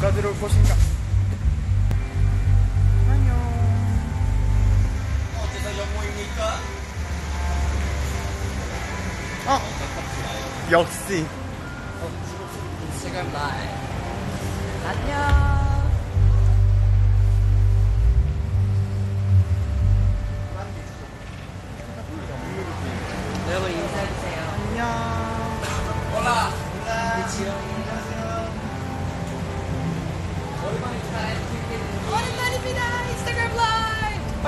누가 들어올 것인가? 안녕. 어째서 영모입니까? 어, 역시. 라이브 안녕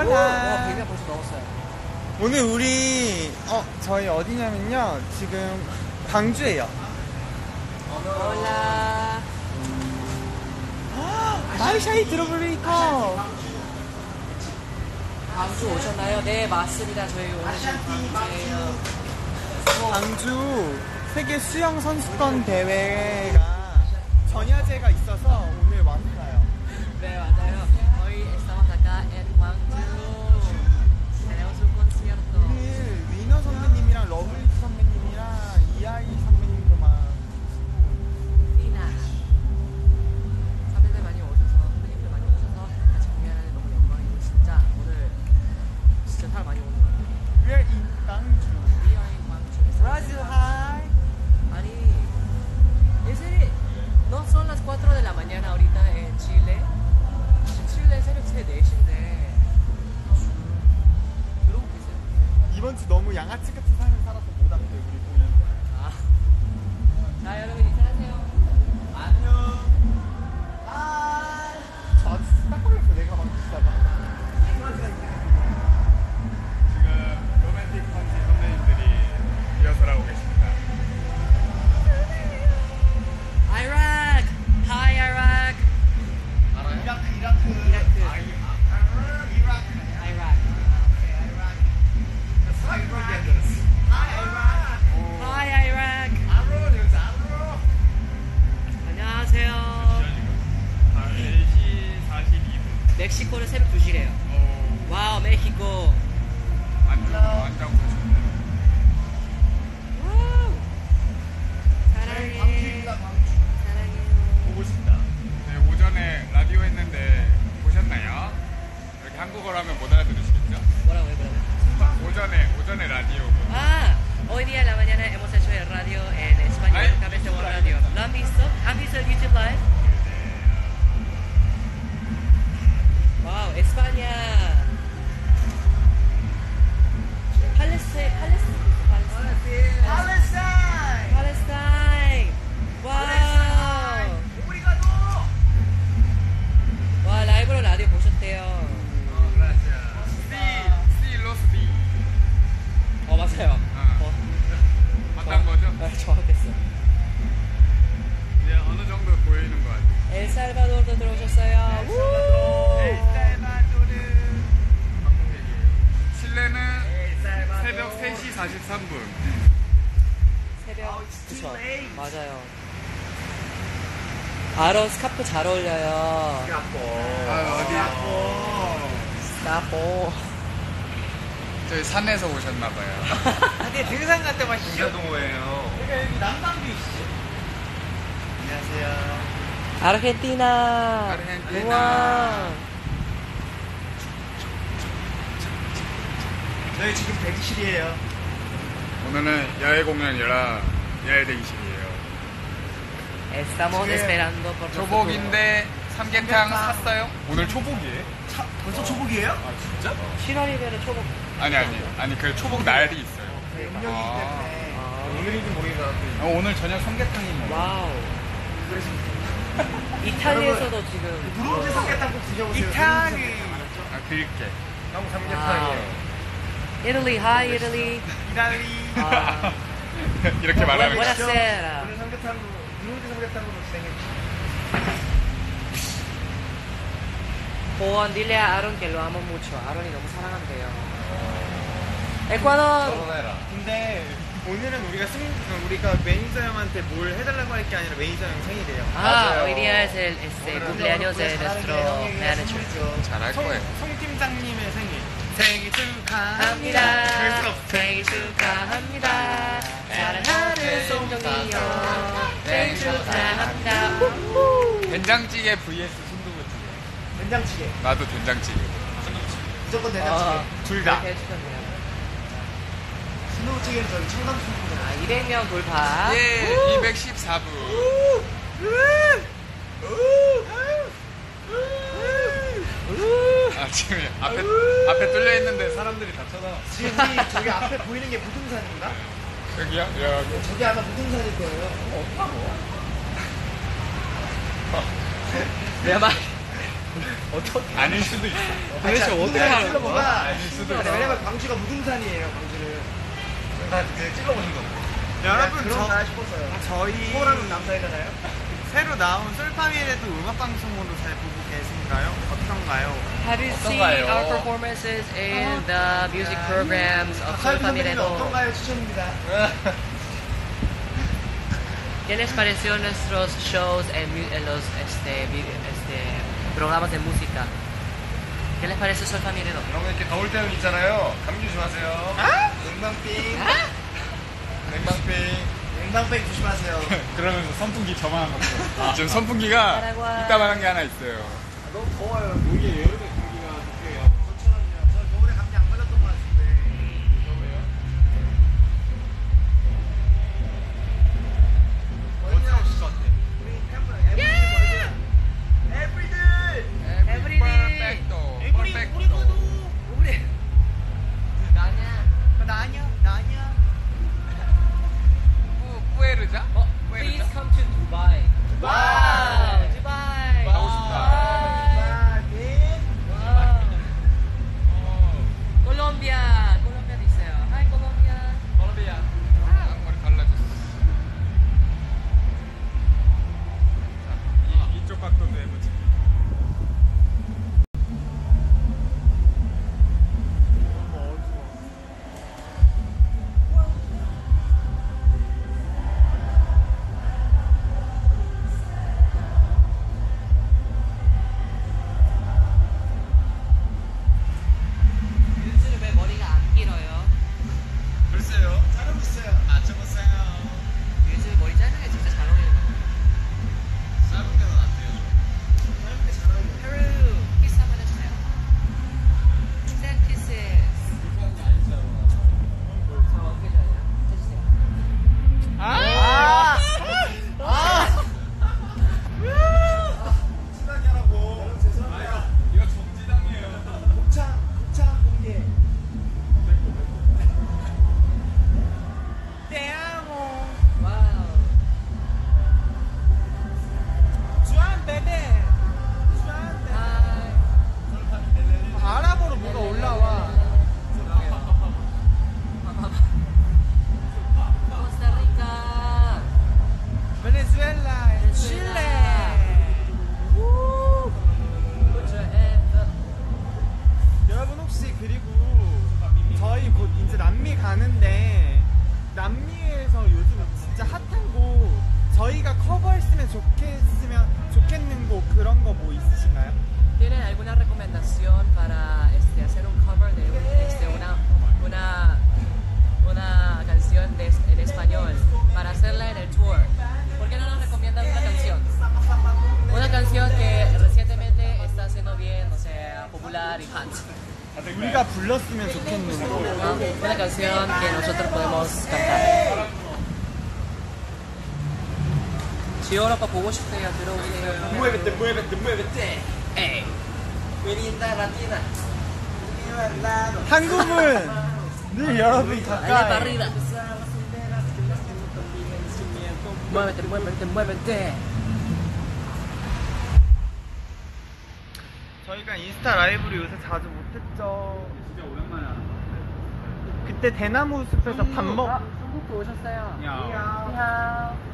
와 올라. 배가 벌써 넣었어요 오늘 우리 어 저희 어디냐면요 지금 광주예요. 올라 마이샤이 들어보니까 광주 오셨나요? 네 맞습니다 저희 오늘 광주예요 광주 세계 수영 선수권 대회가 전야제가 있어서 오늘 왔어요. 네 hoy 한국어로 하면 못 알아들으시겠죠? 뭐라고요, 뭐라고요? 오전에, 오전에 라디오. Ah, hoy día en la mañana hemos hecho el radio en español, Ay, Cabeza YouTube World Live. Radio. ¿Lo han visto? ¿Han visto el YouTube Live? Wow, España. Palestine, Palestine, Palestine. Palestine. 엘살바도르도 들어오셨어요. 우! 엘살바도르. 방송 얘기예요. 실내는 새벽 3시 43분. 새벽 그쵸 맞아요 아론 스카프 잘 어울려요 아, 어디? 스카프 저희 산에서 오셨나봐요. 근데 등산 갈때 막 시어. 동호회요. 그러니까 여기 남방뷰 있어. 안녕하세요. 아르헨티나 아르헨티나. 우와 저희 지금 대기실이에요. 오늘은 야외 공연이라 야외 대기실이에요. Estamos 지금 esperando por 초복인데 삼계탕 샀어요? 오늘 초복이에요? 차, 벌써 초복이에요? 아 진짜? 7월이면 초복 아니 아니 아니 그 초복 날이 있어요. 네, 음력이기 아. 때문에. 아. 오늘인지 모르겠다. 어, 오늘 저녁 삼계탕이 뭐? 와우 이탈 리아에서도 지금 브론즈 삼계탕 꼭 드셔보세요. 이탈리. 아 그릴게. 너무 와우 이탈리 하이 이탈리 이탈리. 아. 이렇게 말하는 거. Buonasera 오늘 삼계탕으로, 브론즈 삼계탕으로 진행해 Juan, dile a Aaron que lo amo mucho. Aaron이 너무 사랑한대요. 에콰도 근데 오늘은 우리가 승, 우리가 매니저 형한테 뭘 해달라고 할 게 아니라 매니저 형 생일이에요. Ah, hoy día es el este, cumpleaños de nuestro manager. 잘할 송, 거예요. 송 팀장님의 생일. 생일 축하합니다. 없어. 생일 축하합니다. 사랑하는 송정이요. 생일 축하합니다. 된장찌개 vs 순두부찌개. 된장찌개. 나도 된장찌개. 무조건 된장찌개. 둘 다. 순두부찌개는 저희 청담 순두부. 아, 200명 돌파. 예, 214부. 아, 지금 앞에, 앞에 뚫려 있는데 사람들이 다 쳐다. 지금 이 저기 앞에 보이는 게 무등산입니다. 여기요? 여기. 저기 아마 무등산일 거예요. 내가 말. 어떻게. 아닐 수도 있어. 도대체 어떻게 하는 거야? 아닐 수도 있어. 왜냐면 광주가 무등산이에요, 광주는. 나그 찔러보는 거. 여러분 그런가 저, 싶었어요. 저희 서울하면 남자이잖아요. 새로 나온 솔파미에도 음악 방송으로 잘 보고 계신가요? 어떤가요? Have you seen 어떤가요? our performances in the music programs of Sol Famiredo? 어떤가요? 추천입니다. ¿Qué les pareció nuestros shows en, mu- en los este, vi- este, programas de música? ¿Qué les parece Sol Famiredo? 여러분 이렇게 더울 때는 있잖아요. 감기 조심하세요. 냉방빙. 냉방빙. 냉방빙 조심하세요. 그러면서 선풍기 저만 한 거. 지금 선풍기가 따라와. 이따만한 게 하나 있어요. 너무 더워요. 이게 여름에 공기 그런 거 뭐 있으신가요? ¿Tienen alguna recomendación para este, hacer un cover de un- este, una, una, una canción de- en español para hacerla en el tour? ¿Por qué no nos recomiendan una canción? Una canción que recientemente está haciendo bien, o sea, popular y hot. 우리가 불렀으면 좋겠는 곡. ¿no? Una canción que nosotros podemos cantar. 지원아빠 보고 싶대요. 들어오세요. 에이. Venida al lado. 한국은 늘 여러분이 para 가까이. 저희가 인스타 라이브를 요새 자주 못했죠. 진짜 오랜만에 하는. 그때 대나무 숲에서 밥 먹. 아, 중국도 오셨어요. 야. 니하오.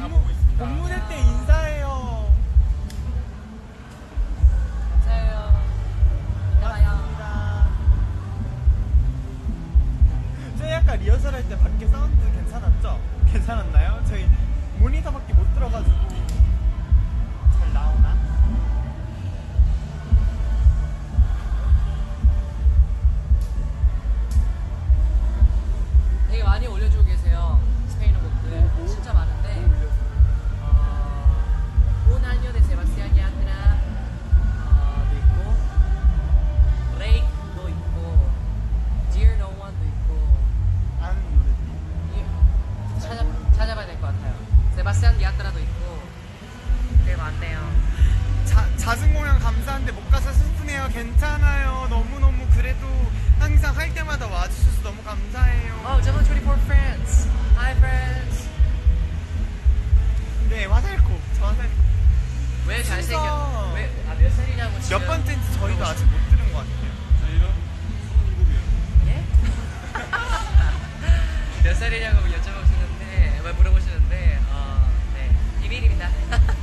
공무, 공무대 때 인사해요. 맞아요. 고맙습니다. 저희 아까 리허설 할 때 밖에 사운드 괜찮았죠? 괜찮았나요? 저희 모니터밖에 못 들어가지고 잘 나오나? 아몇 살이냐고 지금? 몇 번째인지 저희도 아직 못 들은 것 같아요 저희는 27이에요. 예? 몇 살이냐고 여쭤보시는데, 왜 물어보시는데, 어, 네, 비밀입니다.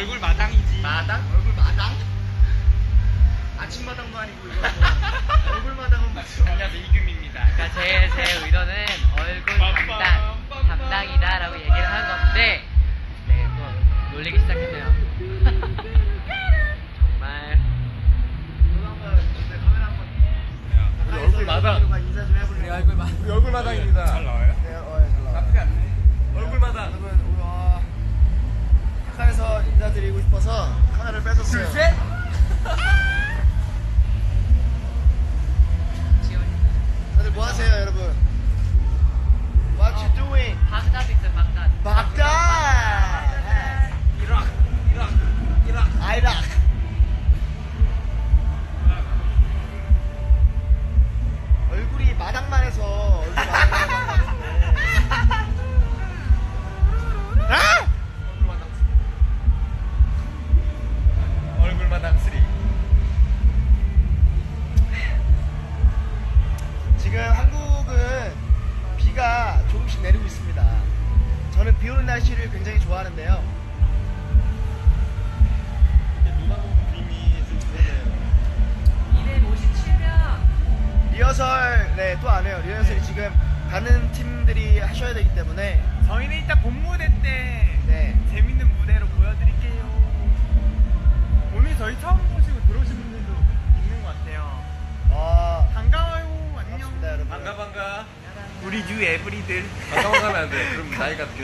얼굴 마당이지. 마당? 얼굴 마당? 아침마당도 아니고 이거 뭐 얼굴 마당은 무슨 안녕하세요 이금입니다. 그러니까 제, 제 의도는 얼굴 담당, 담당이다 라고 얘기를 하는 건데, 네, 또 놀리기 시작했네요. 정말. 우리 얼굴 마당 인사 좀 해볼래요? 우리 얼굴 마- 우리 얼굴 마당입니다 잘 나와요? 네, 어, 예, 잘 나와요 나쁘지 않네. 얼굴 마당 여러분 가까이서 인사드리고 싶어서 카메라를 뺏었어요 둘셋 지원이. 다들 뭐 하세요 여러분 What you doing? 박다도 있어요, 박다. 박다 이락 이락 이락. 아이락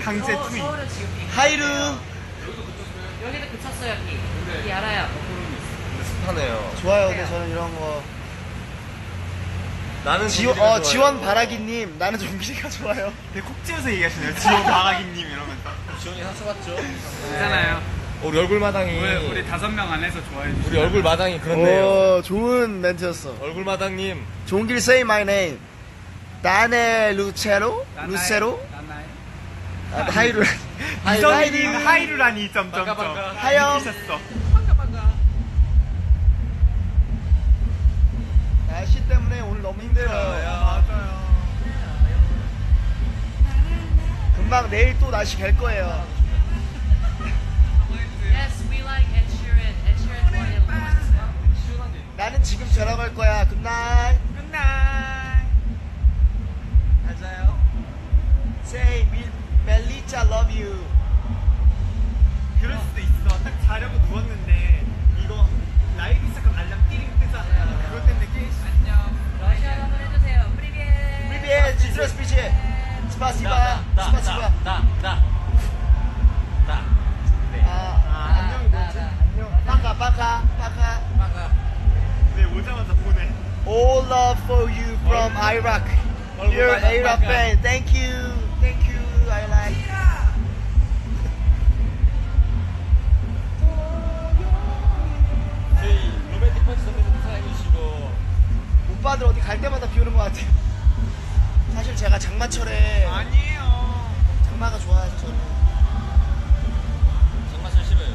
강제 서- 투입. 서울은 지금 비. 하이루! 여기도 그쳤어요, 비. 비 알아요. 습하네요. 좋아요, 근데 저는 이런 거. 나는 지원, 어, 지원 바라기님, 나는 종기가 좋아요. 되게 콕 집어서 얘기하시네요. 지원 바라기님 이러면서. 지원이 상처받죠. 괜찮아요. 우리 얼굴 마당이 우리, 우리 다섯 명 안에서 좋아해 주시죠. 우리 얼굴 마당이 오, 좋은 멘트였어. 얼굴 마당님 종길 say my name. 다네 루체로? 루세로? 아, 하이루. 이성희님 하이루라니 점점점. 셨어 날씨 때문에 오늘 너무 힘들어요. 맞아요. 금방 내일 또 날씨 갤 거예요. 나는 지금 전화 걸 거야. 굿나잇. 굿나잇. 맞아요. Say 밀, 멜리차 love you. 그럴 수도 있어. 딱 자려고 누웠는데 이거 라이브 시작하면 알람 띠링 뜨잖아. 그것 때문에 깨 안녕. 러시아 한번 해주세요. 프리비에. 프리비에 지트로 스피치. 스파시바. 스파시바. 나 나 나 아, 안녕이 뭐였지? 안녕. 빠카 빠카 빠카. 반가. 네 오자마자 보내. All love for you from Iraq. You're Iraq fan. Thank you. 오빠들 어디 갈 때마다 비 오는 것 같아요. 사실 제가 장마철에 아니에요. 장마가 좋아요, 저는. 장마철 싫어요.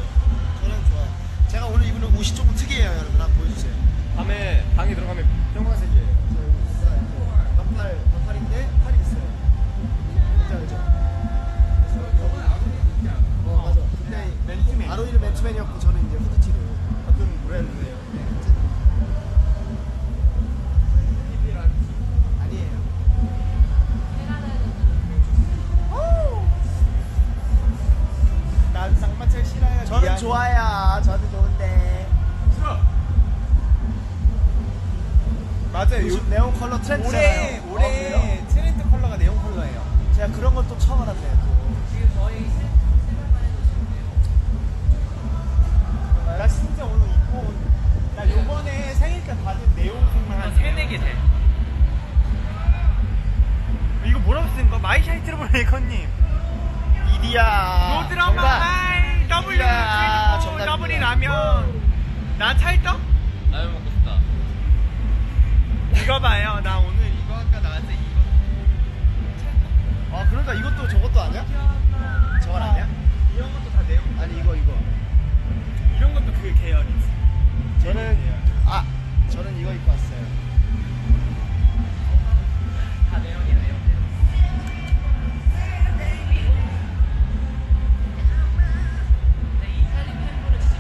저는 좋아. 제가 오늘 입은 옷이 조금 특이해요, 여러분. 한번 보여주세요. 밤에 방에 들어가면 형광색이에요. 어, 아로이는 맨투맨이었고 저는 트렌드잖아요. 올해 어, 그래요? 트렌드 컬러가 네온 컬러예요. 제가 그런 걸 또 처음 알았네요. 또. 지금 저희 세- 세발만 해주시면 돼요. 나 진짜 오늘 입고 온- 나 요번에 생일 때 받은 네온색만 한 3, 4개 돼. 이거 뭐라고 쓴 거? 마이샤이 트러블 메이커님. 이디야. 노드라마 정답. 아이 W 그리고 정답입니다. 더블이 라면. 나 찰떡? 싶다. 이거 봐요. 나 오늘 이거 아까 나한테 이거 아 그러니까 이것도 저것도 아니야? 저건 아니야? 이런 것도 다 네온. 아니 이거 이거. 이런 것도 그 계열이지. 저는 아 저는 이거 입고 왔어요. 다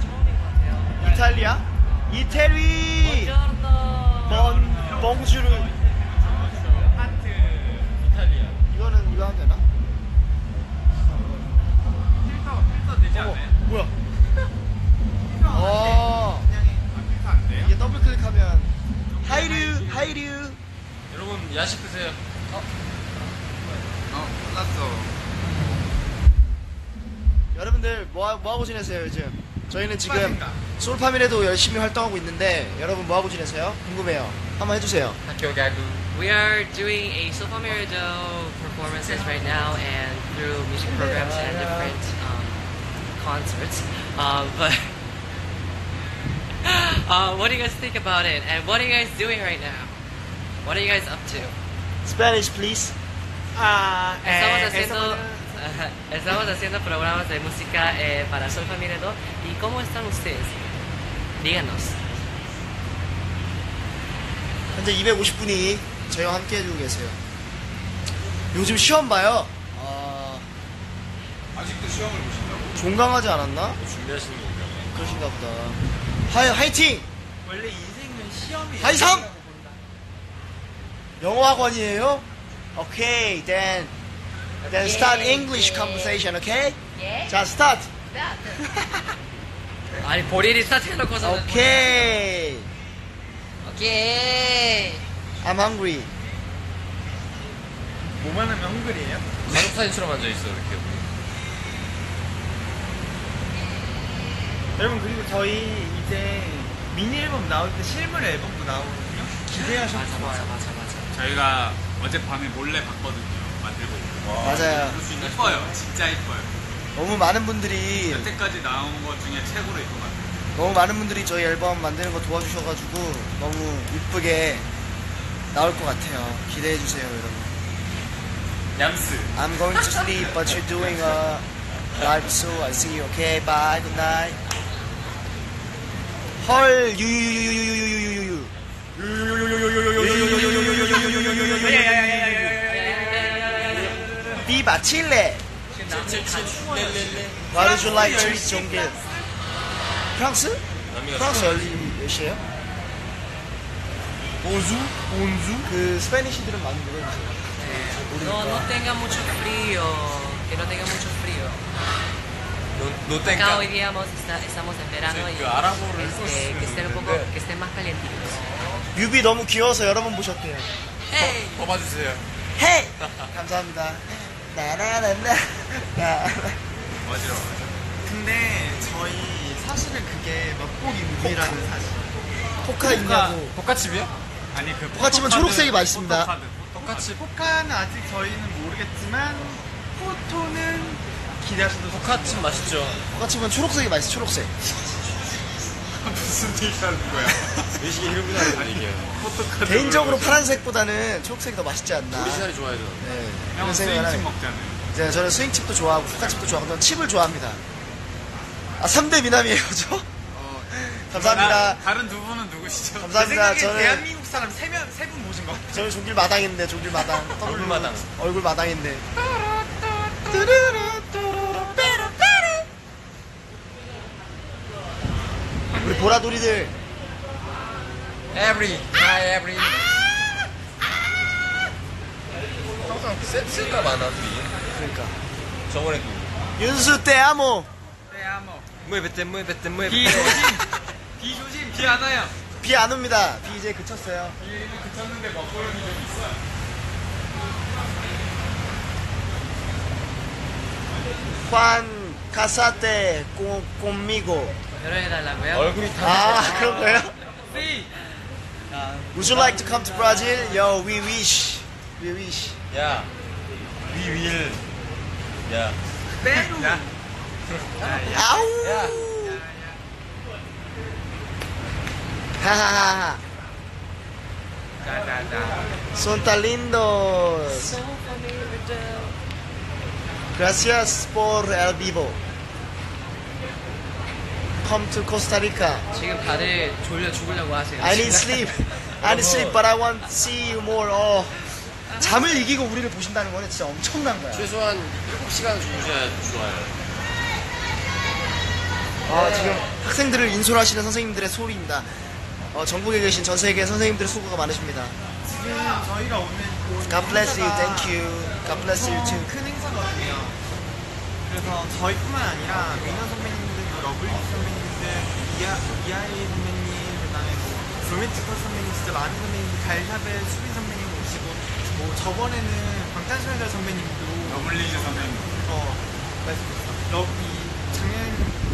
처음인 것 같아요. 이탈리아? 이태리. 봉주르. 하트 이탈리아. 이거는 이거 하면 되나? 필터 필터 되지 어, 않나요? 뭐야? 어, 아, 필터 안 돼요? 이게 더블 클릭하면 하이류, 하이류. 여러분 야식 드세요. 어? 어, 끝났어. 여러분들 뭐, 하- 뭐 하고 지내세요 요즘? 저희는 지금. 솔파민에도 열심히 활동하고 있는데 여러분 뭐 하고 지내세요? 궁금해요. 한번 해주세요. 학교 가구. We are doing a Sofa Mirado performances right now and through music programs and different um, concerts. Um, but uh, what do you guys think about it? And what are you guys doing right now? What are you guys up to? Spanish, please. 아, Estamos 에, haciendo, eso- Ajá, estamos haciendo programas de música eh, para Sofa Mirado. ¿Y cómo están ustedes? Díganos. 현재 250분이 저희와 함께 해주고 계세요. 요즘 시험 봐요. 아, 아직도 시험을 보신다고? 종강하지 않았나? 준비하시는 건가요? 그러신가 보다. 하이, 화이팅! 원래 인생은 시험이에요. 하이삼! 영어 학원이에요? 오케이, then, then start English conversation, okay? 자, start! 아니 본인이 스타트 해놓고서 오케이! 오케이 I'm hungry. 뭐만 하면 헝그리예요? 가족 사진처럼 앉아 있어 이렇게. 여러분 그리고 저희 이제 미니 앨범 나올 때 실물 앨범도 나오거든요. 기대하셔도 맞아 좋아요. 맞아 맞아 맞아 저희가 어젯밤에 몰래 봤거든요. 만들고 있는 거. 맞아요. 이뻐요. 진짜 이뻐요. 너무 많은 분들이, 여태까지 나온 것 중에 최고로 것 같아요. 너무 많은 분들이 저희 앨범 만드는 거 도와주셔가지고 너무 이쁘게 나올 것 같아요. 기대해 주세요, 여러분. 얌스. I'm going to sleep, but you're doing a live show. I see you. Okay, bye. Good night. 헐, 유유유유유유유유유. 비바 칠레. Why did you like to eat 종길? 프랑스? 프랑스 열리 몇 시에요? 본수? 본수? 그 스페니쉬들은 많이 물어주세요. no no tenga mucho frío que no tenga mucho frío 노, acá hoy día vamos- está- estamos en verano y 그 este, que estén un poco que estén más calientitos 뮤비 너무 귀여워서 여러 번 보셨대요. hey 뽑아주세요. 헤이! 감사합니다. 나나나나. 어지러워. 근데 저희 사실은 그게 맛보기 뮤비라는 사실. 포카 있냐고. 포카칩이요? 아니 그 포카칩은 초록색이 맛있습니다. 포토카드. 포카칩. 포카는 아직 저희는 모르겠지만 포토는 기대하셔도. 포카칩 맛있죠. 포카칩은 초록색이 맛있어, 초록색. 무슨 얘기 하는 거야? 외식에 이름이 나는 얘기예요. 포토카드. 개인적으로 파란색보다는 초록색이 더 맛있지 않나. 오리지널이 좋아해서. 네. 형 스윙칩. 먹잖아요. 이제 저는 스윙칩도 좋아하고 포카칩도 좋아하고 저는 칩을 좋아합니다. 아, 3대 미남이에요, 저? 어, 감사합니다. 나- 다른 두 분은 누구시죠? 제 감사합니다. 저는, 대한민국 사람 세 명 세 분 모신 것 같아요. 저는 종길 마당인데, 종길 마당. 얼굴 마당. 얼굴 마당인데. 보라돌이들 Every, hi every. 항상 센스가 많아 둘이. 그러니까 저번에도. 윤수 때 아모 무에베테 무에베테 비 무에베테. 조심! 비 조심! 비 안 와요! 비 안 옵니다 비 이제 그쳤어요 비 그쳤는데 먹구름이 좀 있어요. 환 카사테 꼼- 꼼미고 열어해달라고요? 얼굴이 다. 아 그런 거예요? 비! Would you like to come to Brazil? Yo, we wish. We wish. 야. We will. 야. 빼루! 야, 아우. 자자자. Son tan lindos. Gracias por el vivo. Come to Costa Rica. 지금 다들 졸려 죽으려고 하세요. I need sleep. I need sleep, but I want to see you more. 어. 잠을 이기고 우리를 보신다는 거는 진짜 엄청난 거야. 최소한 7시간 주무셔야 좋아요. 아, 지금 학생들을 인솔하시는 선생님들의 소리입니다. 어, 전국에 계신 전 세계 선생님들의 수고가 많으십니다. 지금 저희가 오늘 온 God bless you, thank you. God bless you too. 큰 행사거든요. 그래서 저희뿐만 아니라 민호 선배님들, 뭐 러블리 선배님들, 이아, 이아이 선배님, 그다음에 뭐 로맨티컬 선배님, 진짜 많은 선배님, 갈샤벨 수빈 선배님 오시고, 뭐 저번에는 방탄소년단 선배님도 러블리즈 선배님. 어, 말씀드렸어. 러비 작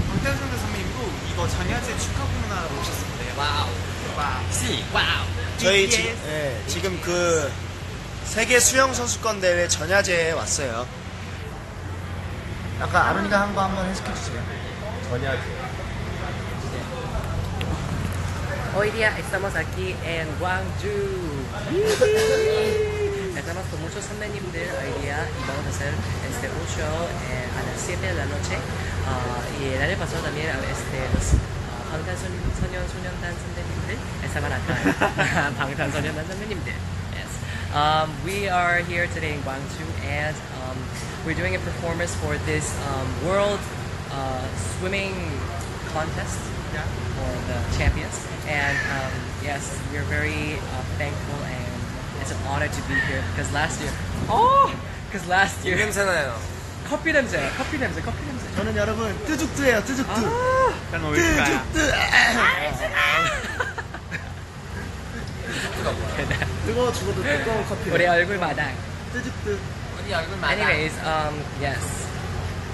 년 방탄소년단 선배님도 이거 전야제 축하 공연하러 오셨습니다. Wow. Wow. ¡Sí! Wow. 저희 지, 예, 지금 그 세계 수영 선수권 대회 전야제에 왔어요. 아까 아론이가 한 거 한번 해석해 주세요. Hoy día estamos aquí en Gwangju. Estamos con muchos 선배님들 hoy día y vamos a hacer este, un show eh, a las 7 de la noche. Ah, y el año pasado también este, los ah, 방탄소년 소년단 선배님들 estaban acá. 방탄소년단 선배님들. Yes. Um, we are here today in Gwangju and um, we're doing a performance for this um, world uh, swimming contest Yeah. for the champions. And um, yes, we're very uh, thankful and it's an honor to be here because last year, oh, because last year 냄새나요. 커피 냄새, 커피 냄새, 커피 냄새. 저는 여러분 뜨죽뜨예요, 뜨죽뜨. 난 어딜까요? 뜨죽뜨. 뜨거워 죽어도 뜨거운 커피. 우리 얼굴 마당. 뜨죽뜨. 우리 얼굴 많아. Anyways, um, yes.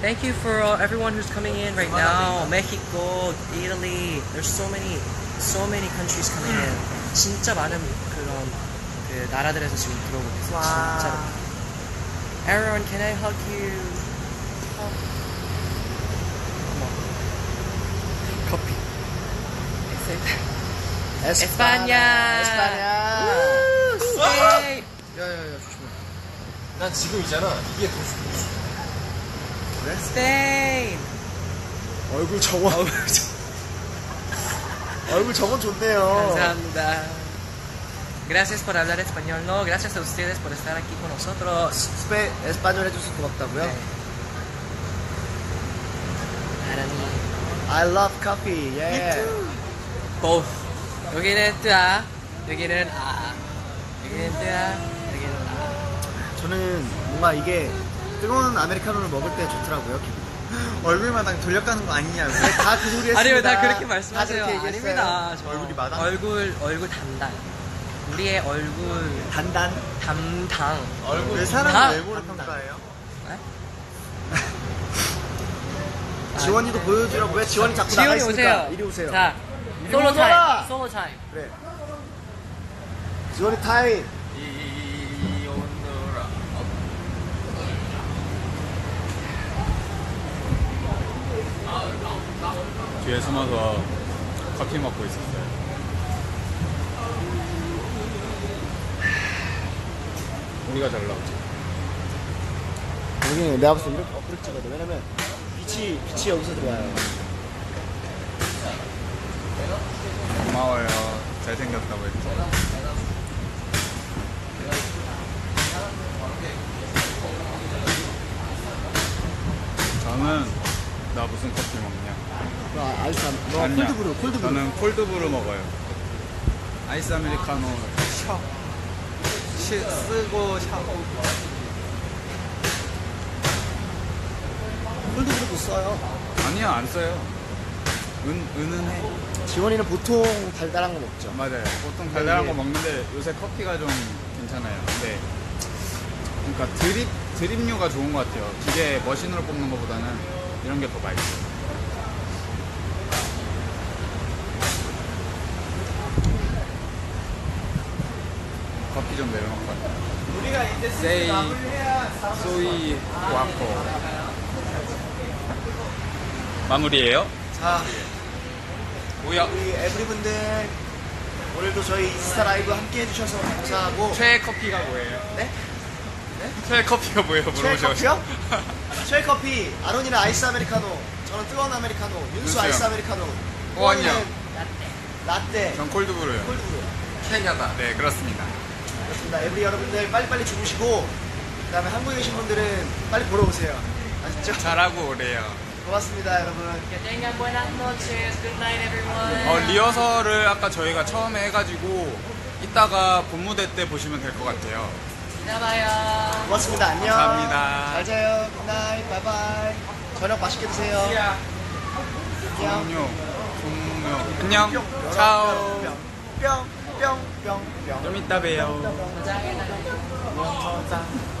Thank you for uh, everyone who's coming in right now. Mexico, Italy. There's so many, so many countries coming in. 진짜 많은 그런 그 나라들에서 지금 들어오고 있어요. 와. 진짜로. Aaron, can I hug you? 에스파냐. 에스파냐. 야야야 조심해. 난 지금 있잖아. 이게 더 좋고. Spain. 얼굴 정원. 얼굴 정원 좋네요. 감사합니다. Gracias por hablar español. No, gracias a ustedes por estar aquí con nosotros. 스페 에스파뇰 해줘서 고맙다고요. 네. 사랑이. I love coffee. Yeah. both. 여기는 뜨아, 여기는 아. 여기는 뜨아, 여기는 아. 저는 뭔가 이게 뜨거운 아메리카노를 먹을 때 좋더라고요. 기분이. 얼굴 담당 돌려가는 거 아니냐고. 다 그 소리 했습니다. 아니요, 다 그렇게 말씀하세요. 다 그렇게 얘기했어요. 아닙니다. 저 얼굴이 마당? 얼굴, 얼굴 담당. 우리의 얼굴 단단. 담당. 얼굴 왜 다- 사람을 외모로 평가해요? 지원이도 보여주라고 왜 지원이 자꾸 지원이 나가 있습니까? 오세요. 이리 오세요. 자, 솔로! 타임. 솔로 타임. 그래. 지원이 타임. 뒤에 숨어서 커피 먹고 있었어요. 우리가 잘 나오지. 여기 내가 봤을 때 이렇게 엎드려 찍어야 돼. 왜냐면 빛이 빛이 여기서 들어와요. 고마워요. 잘생겼다고 했죠. 저는 나 무슨 커피 먹냐? 아, 아이스 아메- 너 아니요. 콜드브루 콜드브루 저는 콜드브루 먹어요. 아이스 아메리카노 셔. 시, 쓰고 샤. 콜드브루도 써요 아니요, 안 써요. 은, 은은해. 지원이는 보통 달달한 거 먹죠 맞아요. 보통 달달한 네, 거 네. 먹는데 요새 커피가 좀 괜찮아요. 근데 그러니까 드립 드립류가 좋은 것 같아요. 기계 머신으로 뽑는 것보다는 이런 게 더 맛있어요. 커피 좀 내려놓을까요? 우리가 이제 세이, 사람 Soy guapo 마무리예요? 자 뭐야? 우리 에브리분들 오늘도 저희 인스타 라이브 함께 해주셔서 감사하고 최애 커피가 뭐예요? 네? 최애 커피가 뭐예요? 최애 물어보셔. 커피요? 최애 커피 아론이는 아이스 아메리카노 저는 뜨거운 아메리카노 윤수 윤수요. 아이스 아메리카노 어, 아니요. 호원이는 라떼 전 콜드브루요. 콜드브루 케냐다. 네, 그렇습니다. 그렇습니다 에브리 여러분들 빨리빨리 주무시고 그 다음에 한국에 계신 분들은 빨리 보러 오세요 아시죠? 잘하고 오래요. 고맙습니다 여러분 Que tengan buenas noches. Good night, everyone. 어, 리허설을 아까 저희가 처음에 해가지고 이따가 본무대 때 보시면 될 것 같아요. Vaya. 고맙습니다 안녕 감사합니다. 잘 자요 good night bye bye 저녁 맛있게 드세요 안녕 종료, 종료. 안녕. 차오. 뿅 뿅 뿅뿅뿅 좀 이따 봬요. Mensaje, Nano. 안녕